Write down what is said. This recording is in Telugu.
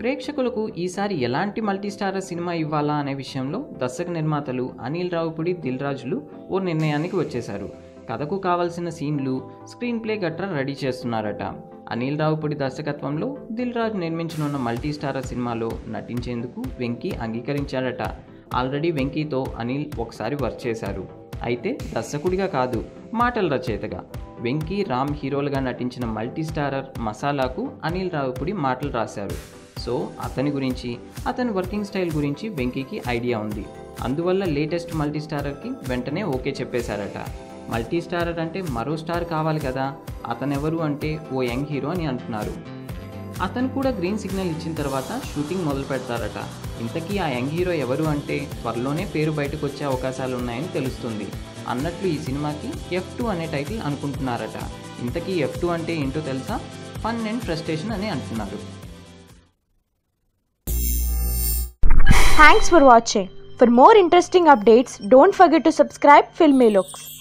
ప్రేక్షకులకు ఈసారి ఎలాంటి మల్టీస్టారర్ సినిమా ఇవ్వాలా అనే విషయంలో దర్శక నిర్మాతలు అనిల్ రావుపుడి దిల్ రాజులు ఓ నిర్ణయానికి వచ్చేశారు. కథకు కావలసిన సీన్లు స్క్రీన్ ప్లే గట్రా రెడీ చేస్తున్నారట. అనిల్ రావుపుడి దర్శకత్వంలో దిల్ రాజు నిర్మించనున్న మల్టీస్టారర్ సినిమాలో నటించేందుకు వెంకీ అంగీకరించాడట. ఆల్రెడీ వెంకీతో అనిల్ ఒకసారి వర్క్ చేశారు. అయితే దర్శకుడిగా కాదు మాటల రచయితగా. వెంకీ రామ్ హీరోలుగా నటించిన మల్టీస్టారర్ మసాలాకు అనిల్ రావుపుడి మాటలు రాశారు. సో అతని గురించి అతని వర్కింగ్ స్టైల్ గురించి వెంకీకి ఐడియా ఉంది. అందువల్ల లేటెస్ట్ మల్టీస్టారర్కి వెంటనే ఓకే చెప్పేశారట. మల్టీస్టారర్ అంటే మరో స్టార్ కావాలి కదా. అతనెవరు అంటే ఓ యంగ్ హీరో అని అంటున్నారు. అతను కూడా గ్రీన్ సిగ్నల్ ఇచ్చిన తర్వాత షూటింగ్ మొదలు పెడతారట. ఇంతకీ ఆ యంగ్ హీరో ఎవరు అంటే త్వరలోనే పేరు బయటకు వచ్చే అవకాశాలు ఉన్నాయని తెలుస్తుంది. అన్నట్లు ఈ సినిమాకి ఎఫ్ టూ అనే టైటిల్ అనుకుంటున్నారట. ఇంతకీ ఎఫ్ టూ అంటే ఏంటో తెలుసా? ఫన్ అండ్ ఫ్రస్ట్రేషన్ అని అంటున్నారు. Thanks for watching. For more interesting updates, don't forget to subscribe Filmy Looks.